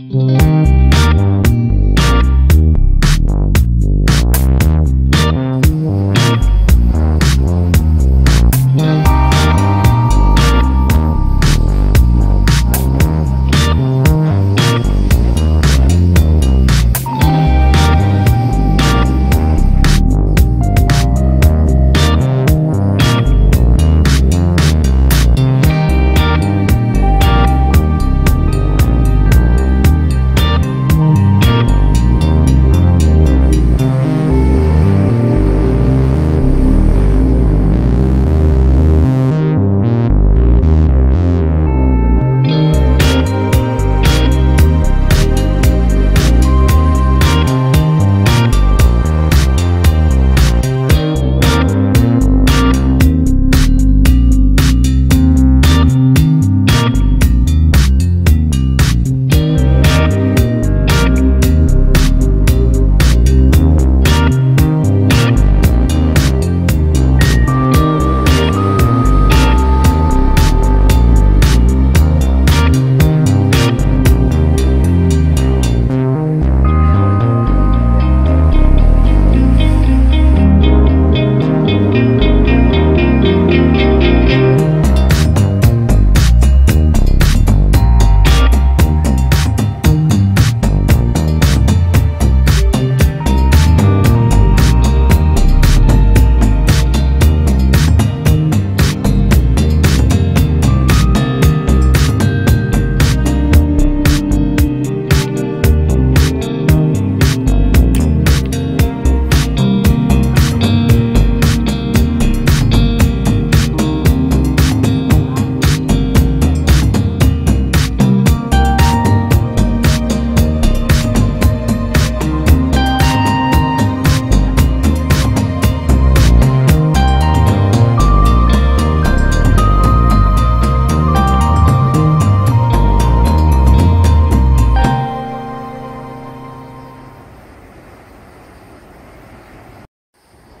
Mm-hmm.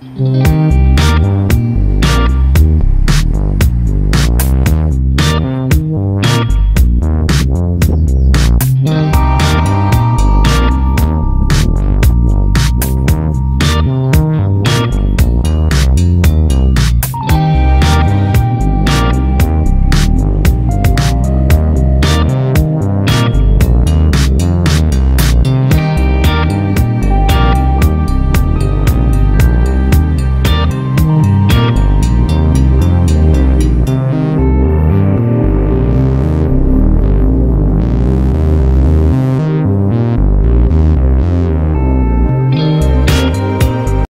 Mm-hmm.